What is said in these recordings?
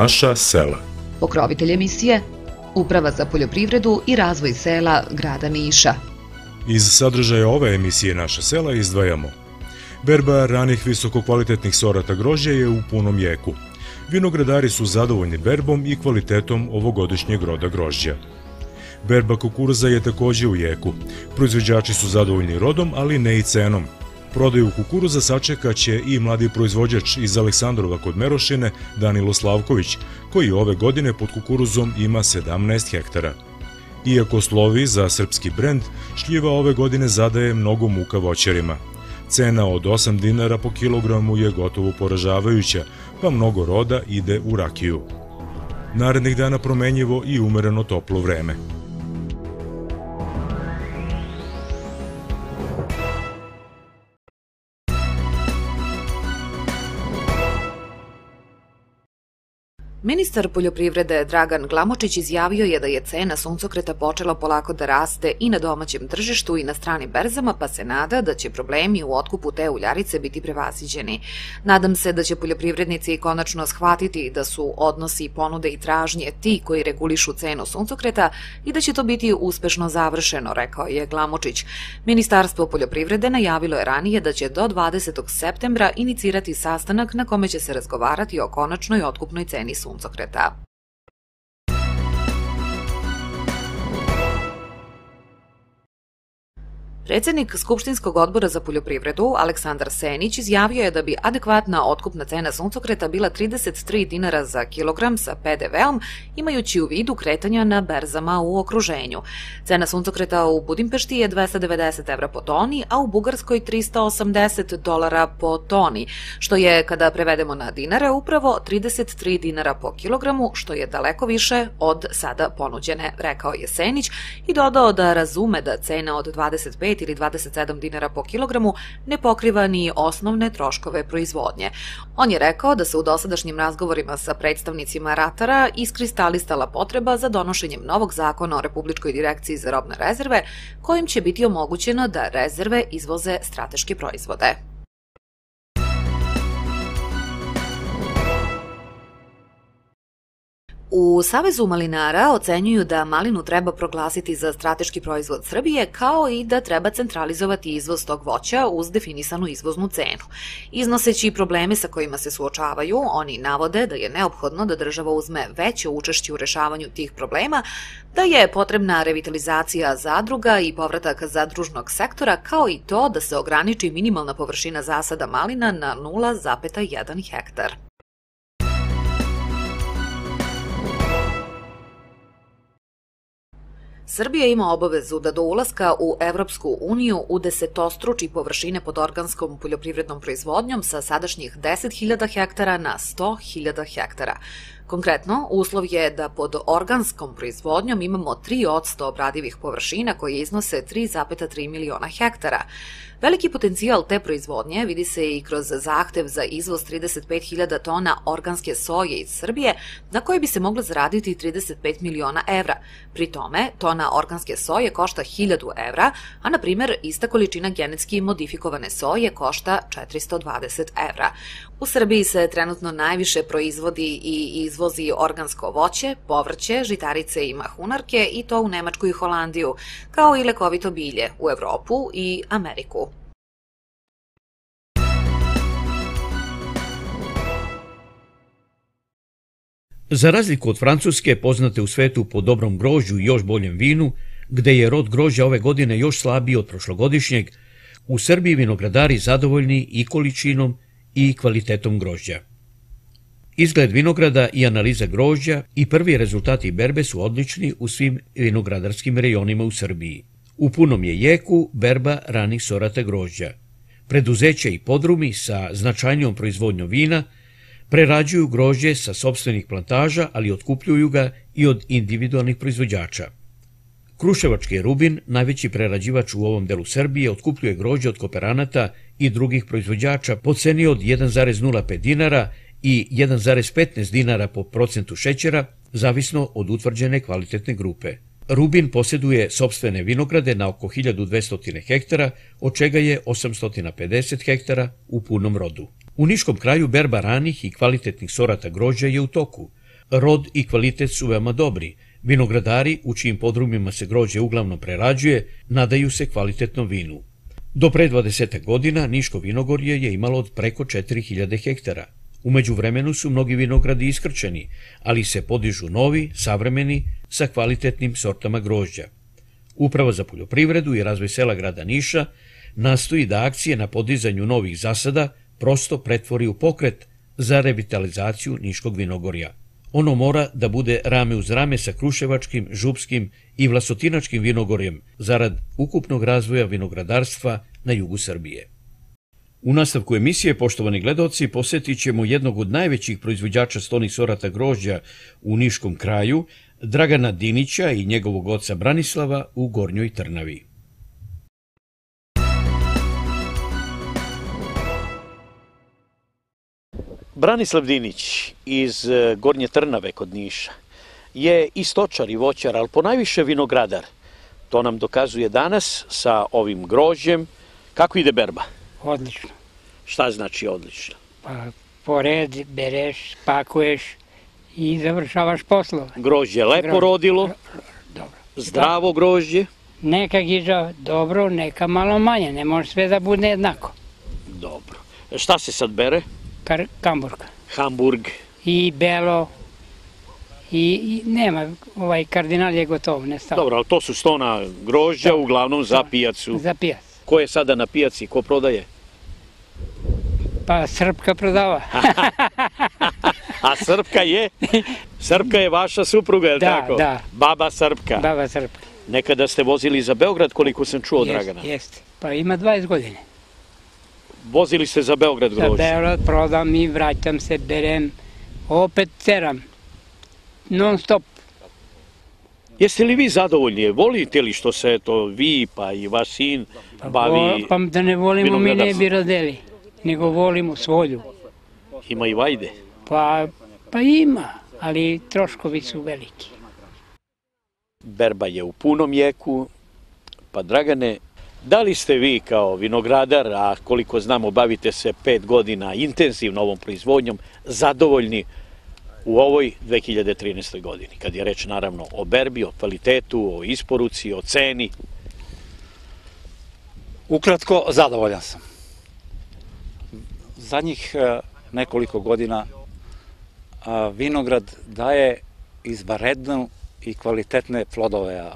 Naša sela. Pokrovitelj emisije Uprava za poljoprivredu i razvoj sela grada Niša. Iz sadržaja ove emisije Naša sela izdvajamo Berba ranih visokokvalitetnih sorata grožđa je u punom jeku. Vinogradari su zadovoljni berbom i kvalitetom ovogodišnjeg roda grožđa. Berba kukuruza je takođe u jeku. Proizvođači su zadovoljni rodom, ali ne i cenom. Prodaju kukuruza sačekaće i mladi proizvođač iz Aleksandrova kod Merošine, Danilo Slavković, koji ove godine pod kukuruzom ima 17 hektara. Iako slovi za srpski brend, šljiva ove godine zadaje mnogo muka voćarima. Cena od 8 dinara po kilogramu je gotovo poražavajuća, pa mnogo roda ide u rakiju. Narednih dana promenjivo i umereno toplo vreme. Ministar poljoprivrede Dragan Glamočić izjavio je da je cena suncokreta počela polako da raste i na domaćem tržištu i na stranim berzama, pa se nada da će problemi u otkupu te uljarice biti prevaziđeni. Nadam se da će poljoprivrednici konačno shvatiti da su odnosi ponude i tražnje ti koji regulišu cenu suncokreta i da će to biti uspešno završeno, rekao je Glamočić. Ministarstvo poljoprivrede najavilo je ranije da će do 20. septembra inicirati sastanak na kome će se razgovarati o konačnoj otkupnoj ceni suncokreta suncokreta. Predsednik Skupštinskog odbora za poljoprivredu Aleksandar Senić izjavio je da bi adekvatna otkupna cena suncokreta bila 33 dinara za kilogram sa PDV-om, imajući u vidu kretanja na berzama u okruženju. Cena suncokreta u Budimpešti je 290 evra po toni, a u Bugarskoj 380 dolara po toni, što je, kada prevedemo na dinare, upravo 33 dinara po kilogramu, što je daleko više od sada ponuđene, rekao je Senić i dodao da razume da cena od 25 ili 27 dinara po kilogramu ne pokriva ni osnovne troškove proizvodnje. On je rekao da se u dosadašnjim razgovorima sa predstavnicima ratara iskristalisala potreba za donošenjem novog zakona o Republičkoj direkciji za robne rezerve, kojim će biti omogućeno da rezerve izvoze strateške proizvode. U Savezu malinara ocenjuju da malinu treba proglasiti za strateški proizvod Srbije, kao i da treba centralizovati izvoz tog voća uz definisanu izvoznu cenu. Iznoseći probleme sa kojima se suočavaju, oni navode da je neophodno da država uzme veće učešće u rešavanju tih problema, da je potrebna revitalizacija zadruga i povratak zadružnog sektora, kao i to da se ograniči minimalna površina zasada malina na 0,1 hektar. Srbija ima obavezu da do ulaska u Evropsku uniju udesetostruči površine pod organskom poljoprivrednom proizvodnjom sa sadašnjih 10.000 hektara na 100.000 hektara. Konkretno, uslov je da pod organskom proizvodnjom imamo 3 od 100 obradivih površina koje iznose 3,3 miliona hektara. Veliki potencijal te proizvodnje vidi se i kroz zahtev za izvoz 35.000 tona organske soje iz Srbije, na koje bi se moglo zaraditi 35 miliona evra. Pri tome, tona organske soje košta 1000 evra, a na primer ista količina genetski modifikovane soje košta 420 evra. U Srbiji se trenutno najviše proizvodi i izvozi organsko voće, povrće, žitarice i mahunarke i to u Nemačku i Holandiju, kao i lekovito bilje u Evropu i Ameriku. Za razliku od Francuske, poznate u svetu po dobrom grožđu i još boljem vinu, gde je rod grožđa ove godine još slabiji od prošlogodišnjeg, u Srbiji vinogradari zadovoljni i količinom i kvalitetom grožđa. Izgled vinograda i analiza grožđa i prvi rezultati berbe su odlični u svim vinogradarskim rejonima u Srbiji. U punom je jeku berba ranih sorata grožđa. Preduzeće i podrumi sa značajnijom proizvodnjom vina prerađuju grožđe sa sobstvenih plantaža, ali otkupljuju ga i od individualnih proizvođača. Kruševački Rubin, najveći prerađivač u ovom delu Srbije, otkupljuje grožđe od kooperanata i drugih proizvođača po ceni od 1,05 dinara i 1,15 dinara po procentu šećera, zavisno od utvrđene kvalitetne grupe. Rubin posjeduje sobstvene vinograde na oko 1200 hektara, od čega je 850 hektara u punom rodu. U Niškom kraju berba ranih i kvalitetnih sorata grožđa je u toku, Rod i kvalitet su veoma dobri. Vinogradari, u čijim podrumima se grožđe uglavnom prerađuje, nadaju se kvalitetnom vinu. Do pre 20 godina Niško vinogorje je imalo od preko 4000 hektara. Umeđu vremenu su mnogi vinogradi iskrčeni, ali se podižu novi, savremeni, sa kvalitetnim sortama grožđa. Uprava za poljoprivredu i razvoj sela grada Niša nastoji da akcije na podizanju novih zasada prosto pretvori u pokret za revitalizaciju Niškog vinogorja. Ono mora da bude rame uz rame sa Kruševačkim, Župskim i Vlasotinačkim vinogorjem zarad ukupnog razvoja vinogradarstva na jugu Srbije. U nastavku emisije, poštovani gledoci, posjetit ćemo jednog od najvećih proizvođača stonih sorata grožđa u Niškom kraju, Dragana Dinića i njegovog oca Branislava u Gornjoj Trnavi. Branislav Dinić iz e, Gornje Trnave kod Niša je i stočar i voćar, ali ponajviše vinogradar. To nam dokazuje danas sa ovim grožđem. Kako ide berba? Odlično. Šta znači odlično? Pa pored, bereš, pakuješ i završavaš poslove. Grožđe lepo Grožđe. rodilo, Dobro. zdravo grožđe. Neka giža dobro, neka malo manje. Ne može sve da bude jednako. Dobro. Šta se sad bere? Kar, kamburka. Hamburg. I belo. I, I nema, ovaj kardinal je gotov, ne stao. Dobro, ali to su stona grožđa, uglavnom za pijacu. Za pijac. Ko je sada na pijaci, ko prodaje? Pa Srpka prodava. A Srpka je? Srpka je vaša supruga, je li Da, tako? da. Baba Srpka. Baba Srpka. Nekada ste vozili za Beograd, koliko sam čuo, Dragana. Jeste, jeste. Pa ima 20 godine. Vozili ste za Beograd Za grožđe. Beograd prodam i vraćam se, berem. Opet teram. Non stop. Jeste li vi zadovoljni? Volite li što se to vi pa i vaš sin bavi? Vo- Pa da ne volimo mi ne bi rodeli, nego volimo svoju. Ima i vajde. Pa, pa ima, ali troškovi su veliki. Berba je u punom jeku. Pa Dragane, da li ste vi kao vinogradar, a koliko znamo bavite se pet godina intenzivno ovom proizvodnjom, zadovoljni u ovoj 2013. godini, kad je reč naravno o berbi, o kvalitetu, o isporuci, o ceni. Ukratko, zadovoljan sam. Zadnjih e, nekoliko godina a, vinograd daje izvarednu i kvalitetne plodove.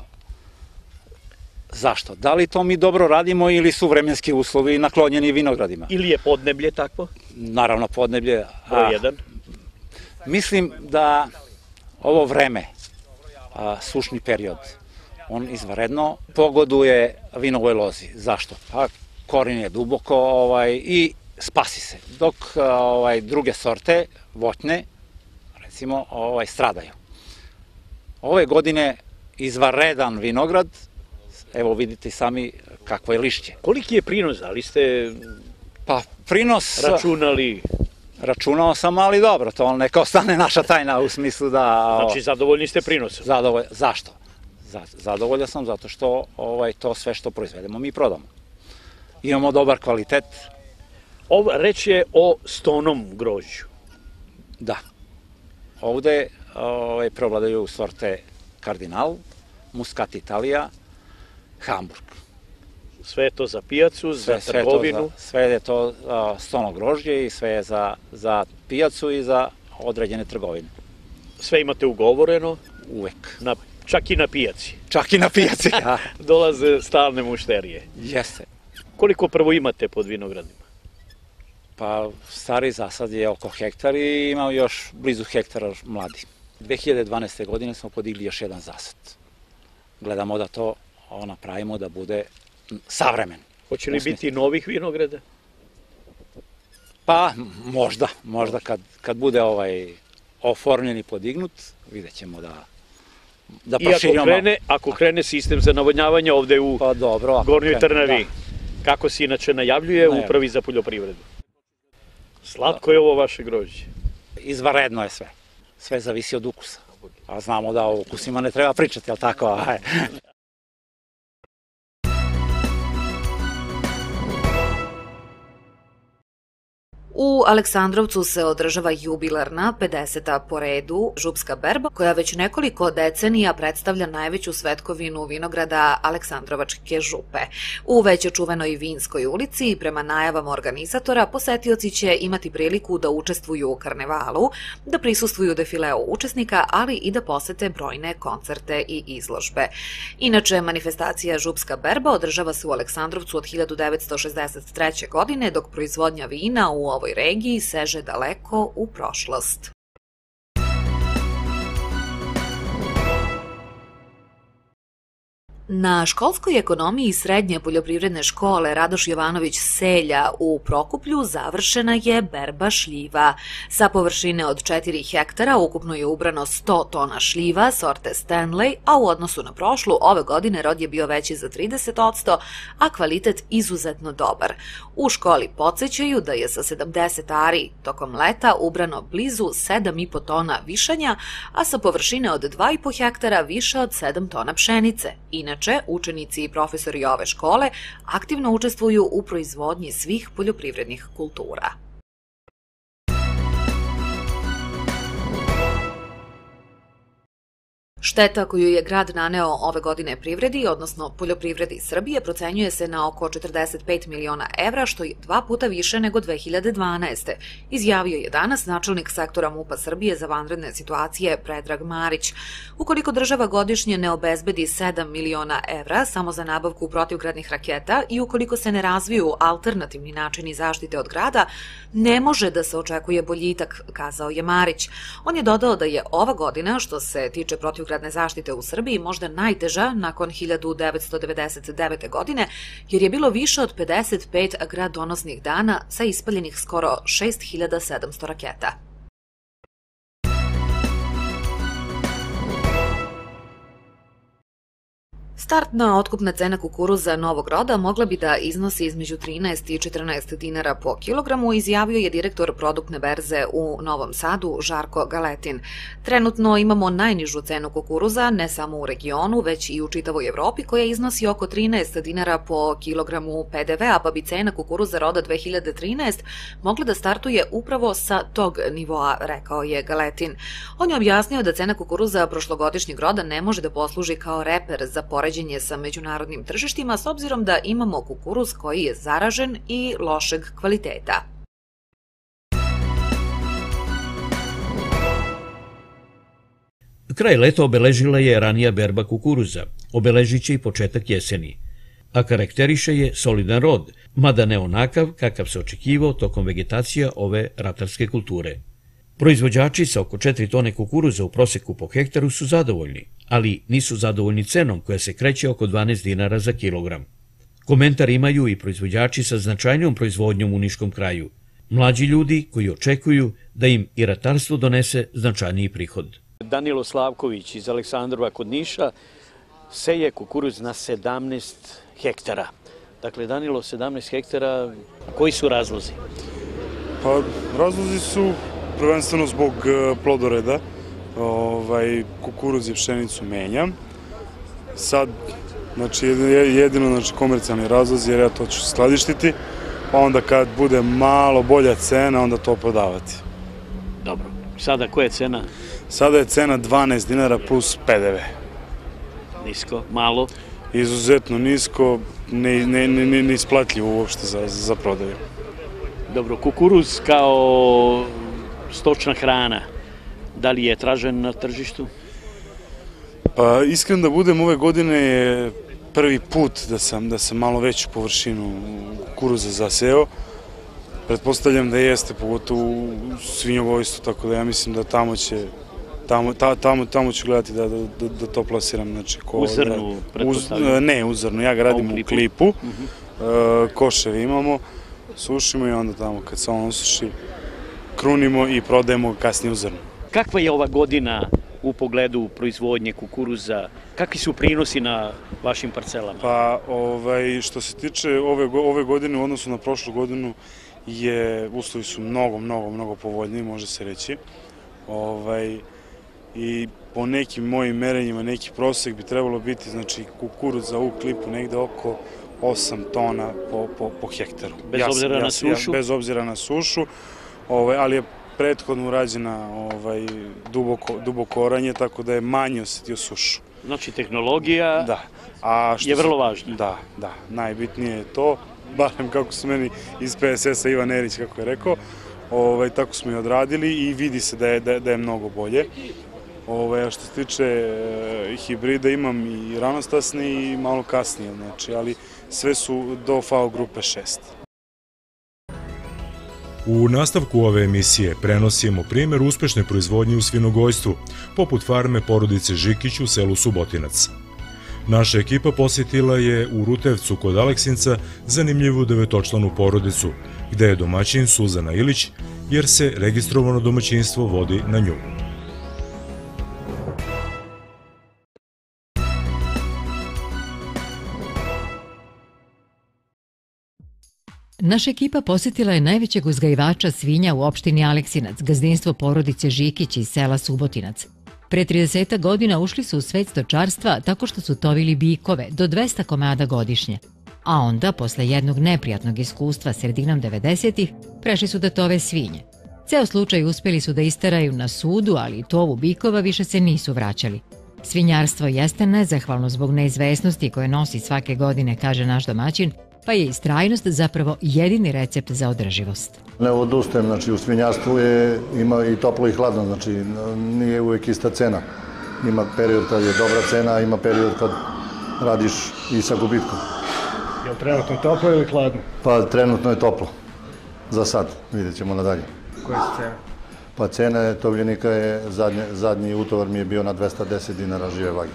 Zašto? Da li to mi dobro radimo ili su vremenski uslovi naklonjeni vinogradima? Ili je podneblje takvo? Naravno, podneblje. Broj jedan. Mislim da ovo vreme, a, sušni period, on izvaredno pogoduje vinovoj lozi. Zašto? Pa korin je duboko ovaj, i spasi se. Dok ovaj, druge sorte, voćne, recimo, ovaj, stradaju. Ove godine izvaredan vinograd, evo vidite sami kakvo je lišće. Koliki je prinos? Da li ste Pa prinos... računali? Računao sam, ali dobro, to neka ostane naša tajna u smislu da... Znači, zadovoljni ste prinosom. Zadovolj, zašto? Za, zadovoljan sam zato što ovaj to sve što proizvedemo mi prodamo. Imamo dobar kvalitet, Ovo, reč je o stonom grožđu. da. Ovde ovaj, prevladaju sorte Kardinal, Muscat Italija, Hamburg. Sve je to za pijacu, za sve, to trgovinu. za, sve je to a, stono grožđe i sve je za, za pijacu i za određene trgovine. Sve imate ugovoreno, Uvek. na, čak i na pijaci. Čak i na pijaci. da. Dolaze stalne mušterije. Jeste. Koliko prvo imate pod vinogradima? Pa stari zasad je oko hektar i imao još blizu hektara mladi. 2012. godine smo podigli još jedan zasad. Gledamo da to o, napravimo da bude savremen. Hoće li biti novih vinograda? Pa možda, možda kad, kad bude ovaj oformljen i podignut, vidjet ćemo da, da I ako proširimo. krene, ako krene sistem za navodnjavanje ovde u Pa dobro. Gornjoj Trnavi, kako se inače najavljuje u upravi za poljoprivredu? Slatko je ovo vaše grožđe. Da. Izvaredno je sve. Sve zavisi od ukusa. A znamo da o ukusima ne treba pričati, jel tako? U Aleksandrovcu se održava jubilarna 50. po redu župska berba, koja već nekoliko decenija predstavlja najveću svetkovinu vinograda Aleksandrovačke župe. U već čuvenoj Vinskoj ulici, prema najavama organizatora, posetioci će imati priliku da učestvuju u karnevalu, da prisustvuju defileo učesnika, ali i da posete brojne koncerte i izložbe. Inače, manifestacija Župska berba održava se u Aleksandrovcu od 1963. godine, dok proizvodnja vina u ovoj ovoj regiji seže daleko u prošlost. Na školskoj ekonomiji srednje poljoprivredne škole Radoš Jovanović Selja u Prokuplju završena je berba šljiva. Sa površine od 4 hektara ukupno je ubrano 100 tona šljiva sorte Stanley, a u odnosu na prošlu ove godine rod je bio veći za 30%, a kvalitet izuzetno dobar. U školi podsjećaju da je sa 70 ari tokom leta ubrano blizu 7,5 tona višanja, a sa površine od 2,5 hektara više od 7 tona pšenice. Inače, Inače, učenici i profesori ove škole aktivno učestvuju u proizvodnji svih poljoprivrednih kultura. Šteta koju je grad naneo ove godine privredi, odnosno poljoprivredi Srbije, procenjuje se na oko 45 miliona evra, što je dva puta više nego 2012. Izjavio je danas načelnik sektora MUPA Srbije za vanredne situacije Predrag Marić. Ukoliko država godišnje ne obezbedi 7 miliona evra samo za nabavku protivgradnih raketa i ukoliko se ne razviju alternativni načini zaštite od grada, ne može da se očekuje boljitak, kazao je Marić. On je dodao da je ova godina, što se tiče protivgradnih protivgradne zaštite u Srbiji možda najteža nakon 1999. godine, jer je bilo više od 55 gradonosnih dana sa ispaljenih skoro 6700 raketa. Startna otkupna cena kukuruza novog roda mogla bi da iznosi između 13 i 14 dinara po kilogramu, izjavio je direktor produktne berze u Novom Sadu Žarko Galetin. Trenutno imamo najnižu cenu kukuruza ne samo u regionu, već i u čitavoj Evropi, koja iznosi oko 13 dinara po kilogramu PDV-a, pa bi cena kukuruza roda 2013 mogla da startuje upravo sa tog nivoa, rekao je Galetin. On je objasnio da cena kukuruza prošlogodišnjeg roda ne može da posluži kao reper za poređenje poređenje sa međunarodnim tržištima s obzirom da imamo kukuruz koji je zaražen i lošeg kvaliteta. Kraj leta obeležila je ranija berba kukuruza, obeležit će i početak jeseni, a karakteriše je solidan rod, mada ne onakav kakav se očekivao tokom vegetacija ove ratarske kulture. Proizvođači sa oko 4 tone kukuruza u proseku po hektaru su zadovoljni, ali nisu zadovoljni cenom koja se kreće oko 12 dinara za kilogram. Komentar imaju i proizvođači sa značajnijom proizvodnjom u Niškom kraju, mlađi ljudi koji očekuju da im i ratarstvo donese značajniji prihod. Danilo Slavković iz Aleksandrova kod Niša seje kukuruz na 17 hektara. Dakle, Danilo, 17 hektara, koji su razlozi? Pa, razlozi su prvenstveno zbog e, plodoreda, ovaj, kukuruz i pšenicu menjam. Sad, znači, jedino znači, komercijalni razlozi, jer ja to ću skladištiti, pa onda kad bude malo bolja cena, onda to prodavati. Dobro. Sada koja je cena? Sada je cena 12 dinara plus PDV. Nisko, malo? Izuzetno nisko, ne, ne, ne, ne isplatljivo uopšte za, za prodaju. Dobro, kukuruz kao stočna hrana, da li je tražen na tržištu? Pa iskreno da budem ove godine je prvi put da sam, da sam malo veću površinu kukuruza zaseo. Pretpostavljam da jeste, pogotovo u svinjogojstvu, tako da ja mislim da tamo će tamo, ta, tamo, tamo ću gledati da, da, da, da to plasiram. Znači, ko, u zrnu, pretpostavljam? Uz, ne, u zrnu, ja ga radim u klipu, u klipu. Uh -huh. uh, koševi imamo, sušimo i onda tamo kad se on osuši, krunimo i prodajemo kasnije u zrnu. Kakva je ova godina u pogledu proizvodnje kukuruza? Kakvi su prinosi na vašim parcelama? Pa, ovaj, što se tiče ove, ove godine u odnosu na prošlu godinu, je, uslovi su mnogo, mnogo, mnogo povoljniji, može se reći. Ovaj, I po nekim mojim merenjima, neki prosek bi trebalo biti, znači, kukuruza u klipu negde oko 8 tona po, po, po hektaru. Bez obzira na sušu? bez obzira na sušu, ovaj, ali je prethodno urađena ovaj, duboko, duboko oranje, tako da je manje osetio sušu. Znači, tehnologija Da. A što je vrlo važna. Da, da, najbitnije je to, barem kako su meni iz PSS-a Ivan Erić, kako je rekao, ovaj, tako smo i odradili i vidi se da je, da, da je mnogo bolje. Ovaj, a što se tiče e, hibrida imam i ranostasne i malo kasnije, znači, ali sve su do FAO grupe 6. U nastavku ove emisije prenosimo primer uspešne proizvodnje u svinogojstvu, poput farme porodice Žikić u selu Subotinac. Naša ekipa posjetila je u Rutevcu kod Aleksinca zanimljivu devetočlanu porodicu, gde je domaćin Suzana Ilić, jer se registrovano domaćinstvo vodi na nju. Naša ekipa posetila je najvećeg uzgajivača svinja u opštini Aleksinac, gazdinstvo porodice Žikić iz sela Subotinac. Pre 30 godina ušli su u svet stočarstva tako što su tovili bikove do 200 komada godišnje. A onda, posle jednog neprijatnog iskustva sredinom 90-ih, prešli su da tove svinje. Ceo slučaj uspeli su da istaraju na sudu, ali tovu bikova više se nisu vraćali. Svinjarstvo jeste nezahvalno zbog neizvesnosti koje nosi svake godine, kaže naš domaćin, pa je istrajnost zapravo jedini recept za održivost. Ne odustajem, znači u svinjarstvu je, ima i toplo i hladno, znači nije uvek ista cena. Ima period kad je dobra cena, ima period kad radiš i sa gubitkom. Je li trenutno toplo ili hladno? Pa trenutno je toplo, za sad, vidjet ćemo nadalje. Koje su cene? Pa cena tovljenika je, zadnje, zadnji utovar mi je bio na 210 dinara žive vage.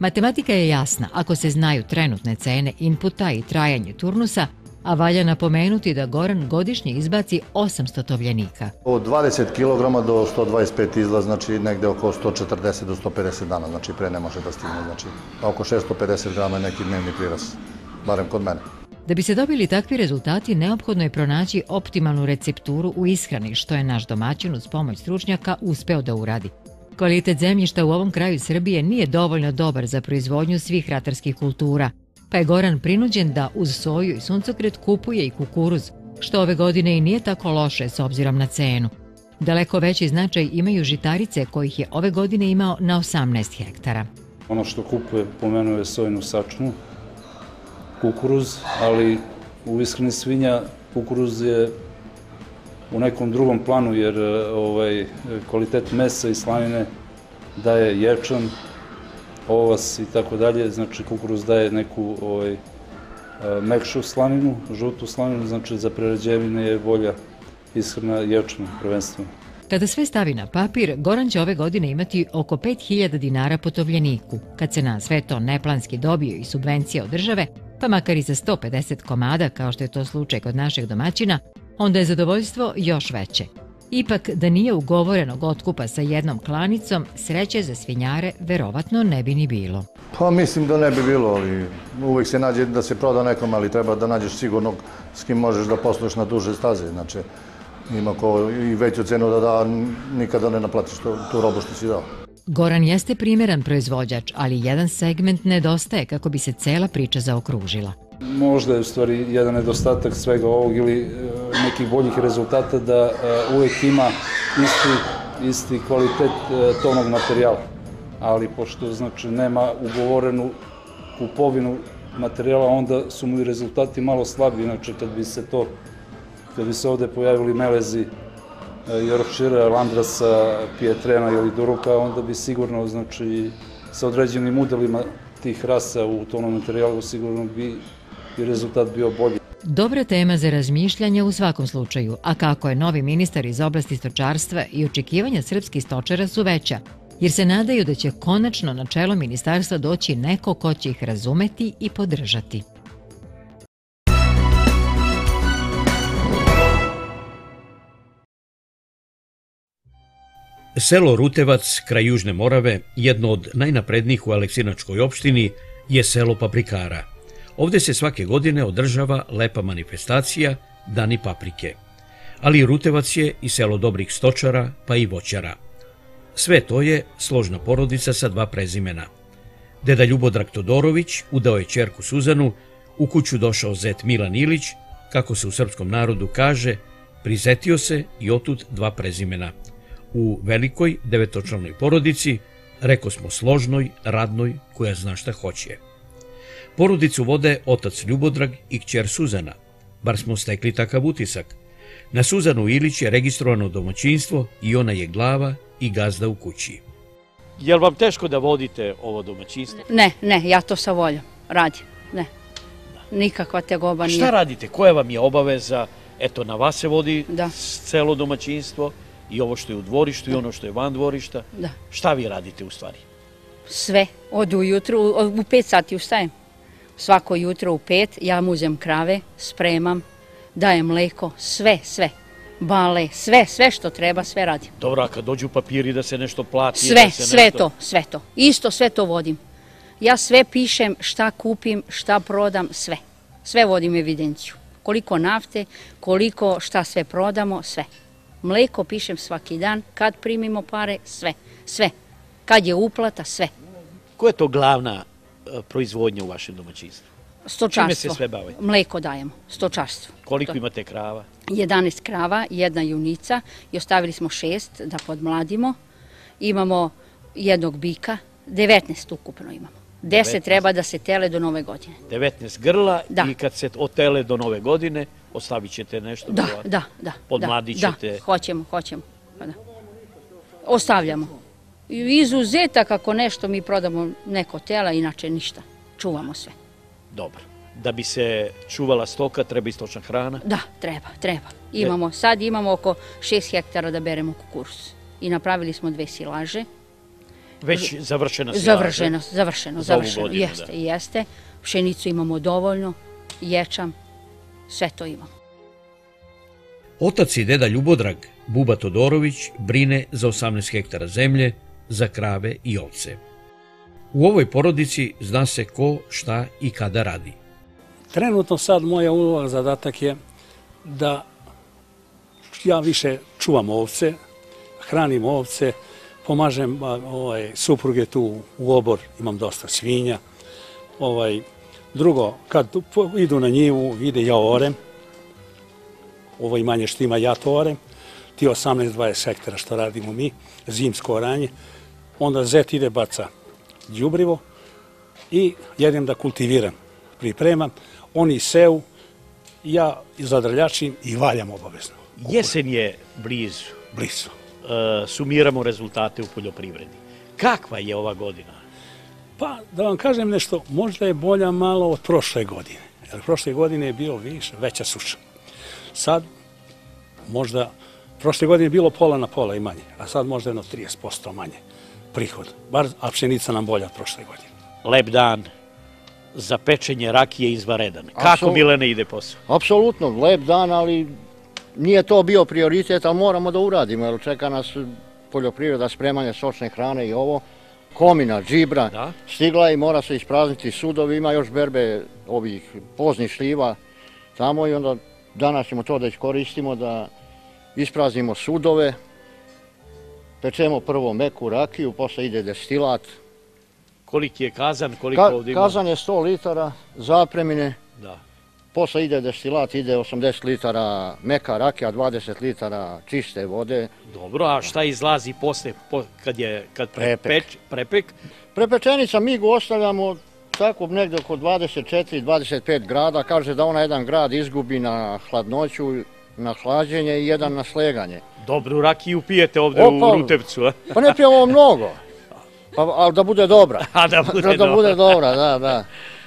Matematika je jasna ako se znaju trenutne cene inputa i trajanje turnusa, a valja napomenuti da Goran godišnje izbaci 800 tovljenika. Od 20 kg do 125 izlaz, znači negde oko 140 do 150 dana, znači pre ne može da stigne, znači oko 650 grama je neki dnevni priras, barem kod mene. Da bi se dobili takvi rezultati, neophodno je pronaći optimalnu recepturu u ishrani, što je naš domaćin uz pomoć stručnjaka uspeo da uradi. Kvalitet zemljišta u ovom kraju Srbije nije dovoljno dobar za proizvodnju svih ratarskih kultura, pa je Goran prinuđen da uz soju i suncokret kupuje i kukuruz, što ove godine i nije tako loše s obzirom na cenu. Daleko veći značaj imaju žitarice kojih je ove godine imao na 18 hektara. Ono što kupuje pomenuo je sojnu sačmu, kukuruz, ali u ishrani svinja kukuruz je u nekom drugom planu jer e, ovaj kvalitet mesa i slanine daje ječan, ovas i tako dalje, znači kukuruz daje neku ovaj e, mekšu slaninu, žutu slaninu, znači za prerađevine je bolja ishrana ječana prvenstveno. Kada sve stavi na papir, Goran će ove godine imati oko 5000 dinara po tovljeniku. Kad se na sve to neplanski dobiju i subvencije od države, pa makar i za 150 komada, kao što je to slučaj kod našeg domaćina, onda je zadovoljstvo još veće. Ipak, da nije ugovorenog otkupa sa jednom klanicom, sreće za svinjare verovatno ne bi ni bilo. Pa mislim da ne bi bilo, ali uvek se nađe da se proda nekom, ali treba da nađeš sigurnog s kim možeš da posluješ na duže staze. Znači, ima ko i veću cenu da da, nikada ne naplatiš tu, tu robu što si dao. Goran jeste primeran proizvođač, ali jedan segment nedostaje kako bi se cela priča zaokružila. Možda je u stvari jedan nedostatak svega ovog ili e, nekih boljih rezultata da e, uvek ima isti, isti kvalitet e, tovnog materijala. Ali pošto znači nema ugovorenu kupovinu materijala, onda su mu i rezultati malo slabi. Inače, kad bi se to, kad bi se ovde pojavili melezi Yorkshire, Landrasa, Pietrena ili Duruka, onda bi sigurno, znači, sa određenim udelima tih rasa u tovnom materijalu sigurno bi i rezultat bio bolji. Dobra tema za razmišljanje u svakom slučaju, a kako je novi ministar iz oblasti stočarstva i očekivanja srpskih stočara su veća, jer se nadaju da će konačno na čelo ministarstva doći neko ko će ih razumeti i podržati. Selo Rutevac, kraj Južne Morave, jedno od najnaprednijih u Aleksinačkoj opštini, je selo paprikara. Ovde se svake godine održava lepa manifestacija Dani paprike. Ali Rutevac je i selo dobrih stočara, pa i voćara. Sve to je složna porodica sa dva prezimena. Deda Ljubodrag Todorović udao je čerku Suzanu, U kuću došao zet Milan Ilić, kako se u srpskom narodu kaže, prizetio se i otud dva prezimena. U velikoj devetočlanoj porodici, reko smo složnoj, radnoj, koja zna šta hoće. Porodicu vode otac Ljubodrag i kćer Suzana, bar smo stekli takav utisak. Na Suzanu Ilić je registrovano domaćinstvo i ona je glava i gazda u kući. Je li vam teško da vodite ovo domaćinstvo? Ne, ne, ja to sa voljom radim, ne. Nikakva tegoba nije. Šta radite? Koja vam je obaveza? Eto, na vas se vodi Da. celo domaćinstvo i ovo što je u dvorištu i ono što je van dvorišta. Da. Šta vi radite u stvari? Sve, od ujutru, u pet sati ustajem. Svako jutro u pet, ja mu uzem krave, spremam, dajem mleko, sve, sve. Bale, sve, sve što treba, sve radim. Dobro, a kad dođu papiri da se nešto plati? Sve, da se sve nešto... to, sve to. Isto sve to vodim. Ja sve pišem, šta kupim, šta prodam, sve. Sve vodim evidenciju. Koliko nafte, koliko šta sve prodamo, sve. Mleko pišem svaki dan, kad primimo pare, sve, sve. Kad je uplata, sve. Koja je to glavna proizvodnja u vašem domaćinstvu? Stočarstvo. Čime se sve bave? Mleko dajemo, stočarstvo. Koliko To- imate krava? 11 krava, jedna junica i ostavili smo šest da podmladimo. Imamo jednog bika, 19 ukupno imamo. 10 19. treba da se tele do nove godine. 19 grla Da. i kad se otele do nove godine, ostavit ćete nešto? Da, verovatno? da, da. Podmladit da, ćete? Da, hoćemo, hoćemo. Pa da. Ostavljamo. I Izuzetak ako nešto mi prodamo neko tela, inače ništa. Čuvamo sve. Dobro. Da bi se čuvala stoka, treba i stočna hrana? Da, treba, treba. Imamo, sad imamo oko 6 hektara da beremo kukuruz. I napravili smo dve silaže. Već završena silaža? Završeno, završeno, Za ovu završeno. godinu, jeste, da. jeste. Pšenicu imamo dovoljno, ječam, sve to imamo. Otac i deda Ljubodrag, Buba Todorović, brine za 18 hektara zemlje, za krave i ovce. U ovoj porodici zna se ko, šta i kada radi. Trenutno sad moja uloga, zadatak je da ja više čuvam ovce, hranim ovce, pomažem ovaj, supruge tu u obor, imam dosta svinja. Ovaj, drugo, kad idu na njivu, ide ja orem, ovo imanje što ima ja to orem, ti 18-20 hektara što radimo mi, zimsko oranje, onda zet ide baca đubrivo i jedem da kultiviram, pripremam, oni seju, ja zadrljačim i valjam obavezno. Jesen je blizu. Blizu. E, sumiramo rezultate u poljoprivredi. Kakva je ova godina? Pa, da vam kažem nešto, možda je bolja malo od prošle godine. Jer prošle godine je bilo više, veća suša. Sad, možda, prošle godine je bilo pola na pola i manje, a sad možda jedno 30% manje prihod. Bar, a pšenica nam bolja od prošle godine. Lep dan za pečenje rakije izvaredan. Kako Apsolutno. Milene ide posao? Apsolutno, lep dan, ali nije to bio prioritet, ali moramo da uradimo, jer čeka nas poljoprivreda, spremanje sočne hrane i ovo. Komina, džibra, Da. stigla je i mora se isprazniti sudovi, ima još berbe ovih poznih šljiva tamo i onda danas ćemo to da iskoristimo, da ispraznimo sudove, pečemo prvo meku rakiju, posle ide destilat. Koliki je kazan, koliko Ka- ovdje ima? kazan je 100 litara zapremine, Da. Posle ide destilat, ide 80 litara meka rakija, 20 litara čiste vode. Dobro, a šta izlazi posle, po, kad je kad pre, Prepek. peč, prepek? Prepečenica mi ga ostavljamo tako negde oko 24-25 grada. Kaže da ona jedan grad izgubi na hladnoću, na hlađenje i jedan na sleganje. Dobru rakiju pijete ovde Opa. u Rutevcu, a? Pa ne pijemo mnogo, pa, ali da bude dobra. A da bude da, dobra. bude dobra, da, da.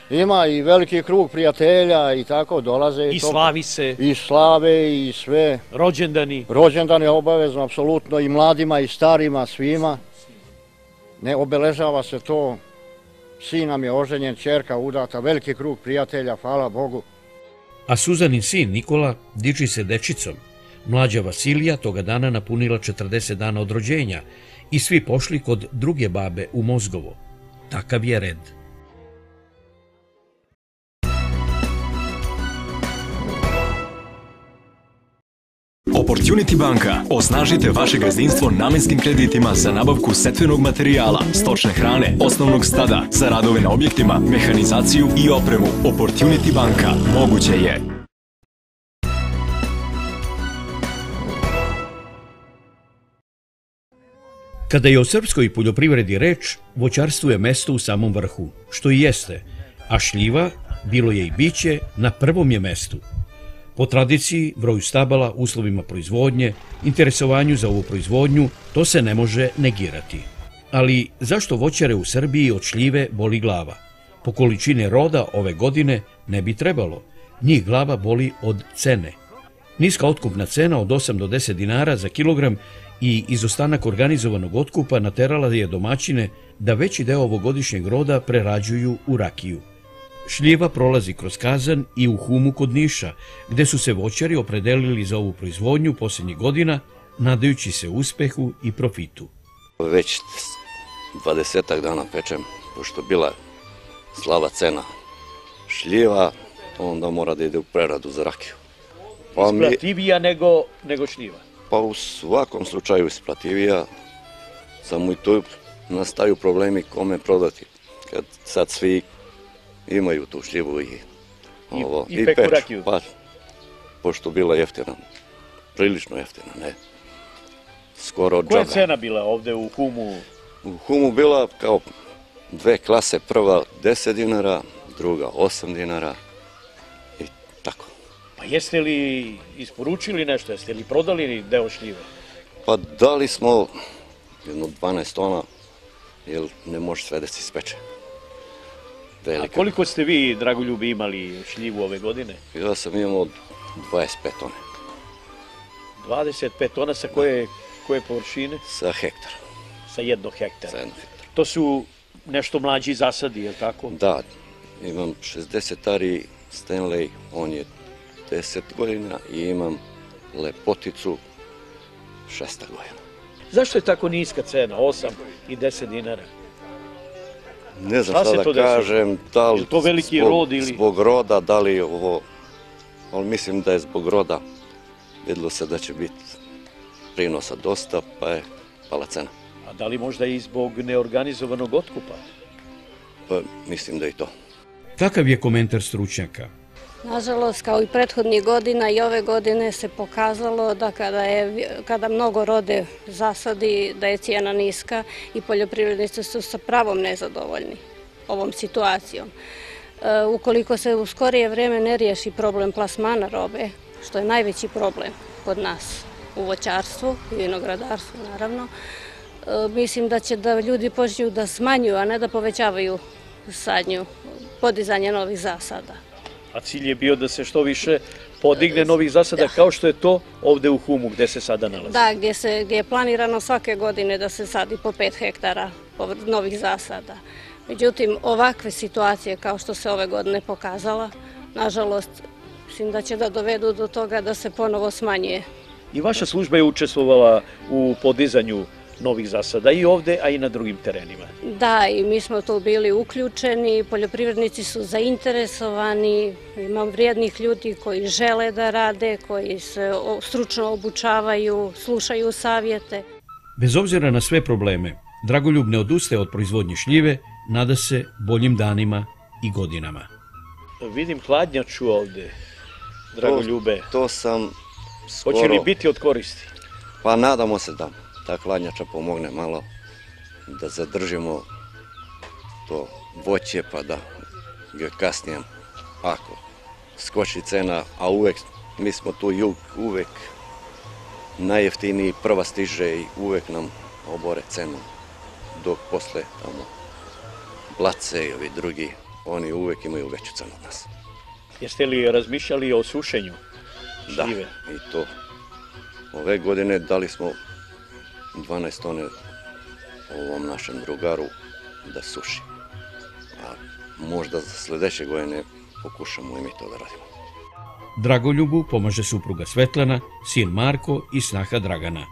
Ima i veliki krug prijatelja i tako dolaze. I to- slavi se. I slave i sve. Rođendani. Rođendan je obavezno, apsolutno, i mladima i starima, svima. Ne obeležava se to. Sin nam je oženjen, čerka udata, veliki krug prijatelja, hvala Bogu. A Suzanin sin Nikola diči se dečicom. Mlađa Vasilija toga dana napunila 40 dana od rođenja i svi pošli kod druge babe u Mozgovo. Takav je red. Opportunity banka. Osnažite vaše gazdinstvo namenskim kreditima za nabavku setvenog materijala, stočne hrane, osnovnog stada, za radove na objektima, mehanizaciju i opremu. Opportunity banka. Moguće je. Kada je o srpskoj poljoprivredi reč, voćarstvo je mesto u samom vrhu, što i jeste, a šljiva, bilo je i biće, na prvom je mestu. Po tradiciji, broju stabala, uslovima proizvodnje, interesovanju za ovu proizvodnju, to se ne može negirati. Ali zašto voćare u Srbiji od šljive boli glava? Po količine roda ove godine ne bi trebalo. Njih glava boli od cene. Niska otkupna cena od 8 do 10 dinara za kilogram i izostanak organizovanog otkupa naterala je domaćine da veći deo ovogodišnjeg roda prerađuju u rakiju. Šljiva prolazi kroz Kazan i u Humu kod Niša, gde su se voćari opredelili za ovu proizvodnju posljednjih godina, nadajući se uspehu i profitu. Već 20 dana pečem, pošto bila slava cena šljiva, onda mora da ide u preradu za rakiju. Pa Isplativija nego, nego šljiva? Pa u svakom slučaju isplativija, samo i tu nastaju problemi kome prodati. Kad sad svi imaju tu šljivu i ovo, i, i, i rakiju. Pa, pošto bila jeftina, prilično jeftina, ne. Skoro Koja je cena bila ovde u Humu? U Humu bila kao dve klase, prva 10 dinara, druga 8 dinara i tako. Pa jeste li isporučili nešto, jeste li prodali deo šljive? Pa dali smo jedno 12 tona, jer ne može sve da se ispeče. Velika. A koliko ste vi, Dragoljubi, imali šljivu ove godine? Ja sam imao 25 tone. 25 tona sa koje, koje površine? Sa hektara. Sa jednog hektara? Sa jednog hektara. To su nešto mlađi zasadi, je li tako? Da, imam 60 ari Stanley, on je 10 godina i imam lepoticu 6 godina. Zašto je tako niska cena, 8 i 10 dinara? Ne znam šta, šta da kažem, da li to veliki zbog, rod ili... zbog roda, da li ovo, ali mislim da je zbog roda videlo se da će biti prinosa dosta, pa je pala cena. A da li možda i zbog neorganizovanog otkupa? Pa mislim da i to. Kakav je komentar stručnjaka? Nažalost, kao i prethodnih godina i ove godine se pokazalo da kada, je, kada mnogo rode zasadi, da je cijena niska i poljoprivrednici su sa pravom nezadovoljni ovom situacijom. E, ukoliko se u skorije vreme ne riješi problem plasmana robe, što je najveći problem kod nas u voćarstvu i vinogradarstvu naravno, e, mislim da će da ljudi počinju da smanjuju, a ne da povećavaju sadnju, podizanje novih zasada a cilj je bio da se što više podigne novih zasada kao što je to ovde u Humu gde se sada nalazi. Da, gdje, se, gdje je planirano svake godine da se sadi po 5 hektara novih zasada. Međutim, ovakve situacije kao što se ove godine pokazala, nažalost, mislim da će da dovedu do toga da se ponovo smanjuje. I vaša služba je učestvovala u podizanju novih zasada i ovde, a i na drugim terenima. Da, i mi smo tu bili uključeni, poljoprivrednici su zainteresovani, imam vrijednih ljudi koji žele da rade, koji se stručno obučavaju, slušaju savjete. Bez obzira na sve probleme, Dragoljub ne odustaje od proizvodnje šljive, nada se boljim danima i godinama. Vidim hladnjaču ovde, Dragoljube. To, to sam skoro... Hoće li biti od koristi? Pa nadamo se da ta hladnjača pomogne malo da zadržimo to voće pa da ga kasnije ako skoči cena, a uvek mi smo tu jug uvek najjeftiniji prva stiže i uvek nam obore cenu dok posle tamo Blace i ovi drugi oni uvek imaju veću cenu od nas. Jeste li razmišljali o sušenju? Da, i to. Ove godine dali smo 12 тони овом нашем другару да суши. А можда за следеше године покушамо и ми тоа да радиме. Драголюбу помаже супруга Светлана, син Марко и снаха Драгана.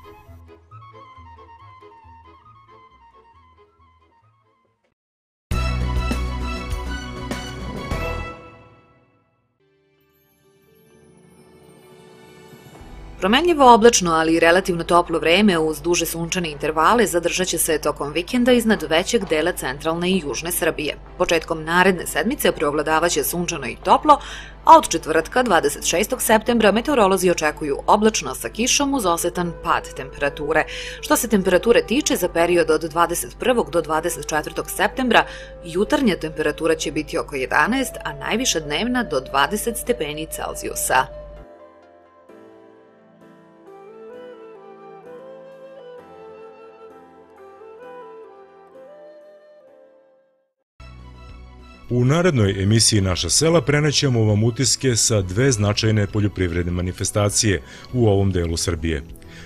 Promenljivo oblačno, ali i relativno toplo vreme uz duže sunčane intervale zadržat će se tokom vikenda iznad većeg dela centralne i južne Srbije. Početkom naredne sedmice preovladavaće sunčano i toplo, a od četvrtka 26. septembra meteorolozi očekuju oblačno sa kišom uz osetan pad temperature. Što se temperature tiče, za period od 21. do 24. septembra jutarnja temperatura će biti oko 11, a najviša dnevna do 20 stepeni Celzijusa. U narednoj emisiji Naša sela prenećemo vam utiske sa dve značajne poljoprivredne manifestacije u ovom delu Srbije.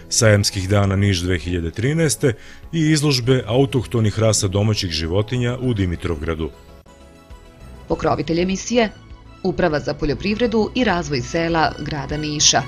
Sajamskih dana Niš 2013. i izložbe autohtonih rasa domaćih životinja u Dimitrovgradu. Pokrovitelj emisije Uprava za poljoprivredu i razvoj sela grada Niša.